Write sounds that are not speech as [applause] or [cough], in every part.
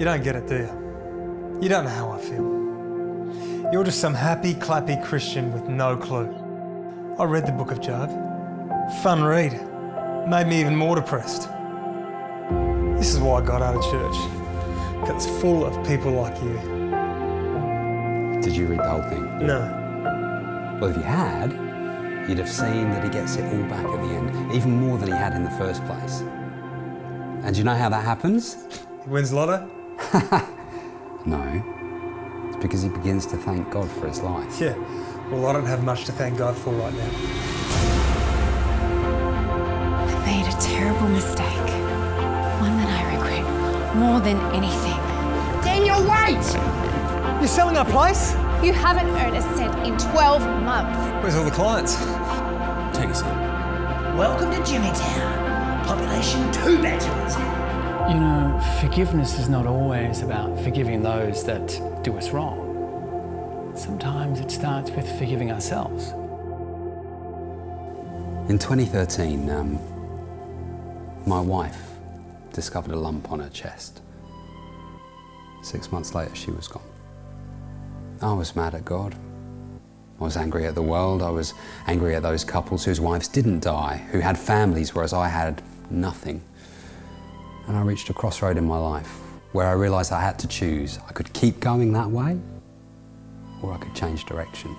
You don't get it, do you? You don't know how I feel. You're just some happy, clappy Christian with no clue. I read the book of Job. Fun read. Made me even more depressed. This is why I got out of church. It's full of people like you. Did you read the whole thing? No. Well, if you had, you'd have seen that he gets it all back at the end, even more than he had in the first place. And do you know how that happens? He wins lotto? [laughs] No. It's because he begins to thank God for his life. Yeah. Well, I don't have much to thank God for right now. I made a terrible mistake. One that I regret more than anything. Daniel, wait! You're selling our place? You haven't earned a cent in 12 months. Where's all the clients? Take a seat. Welcome to Jimmytown. Population two bachelors. You know, forgiveness is not always about forgiving those that do us wrong. Sometimes it starts with forgiving ourselves. In 2013, um, my wife discovered a lump on her chest. Six months later, she was gone. I was mad at God. I was angry at the world. I was angry at those couples whose wives didn't die, who had families, whereas I had nothing. And I reached a crossroad in my life where I realised I had to choose. I could keep going that way, or I could change direction.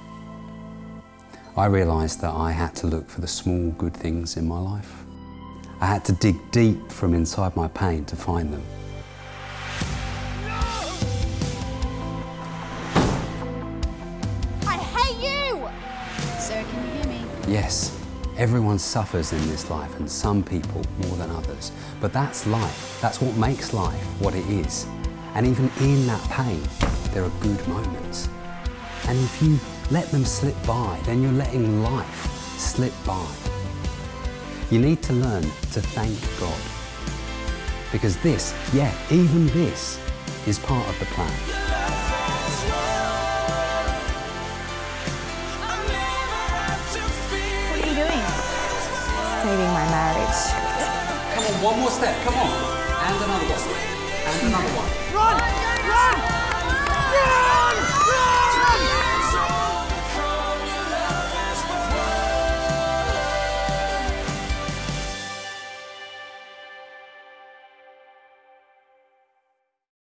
I realised that I had to look for the small good things in my life. I had to dig deep from inside my pain to find them. I hate you! Sir, can you hear me? Yes, everyone suffers in this life, and some people more than others. But that's life. That's what makes life what it is. And even in that pain, there are good moments. And if you let them slip by, then you're letting life slip by. You need to learn to thank God. Because this, yeah, even this, is part of the plan. Saving my marriage. Come on, one more step, come on. And another one. And another one. Run! Run!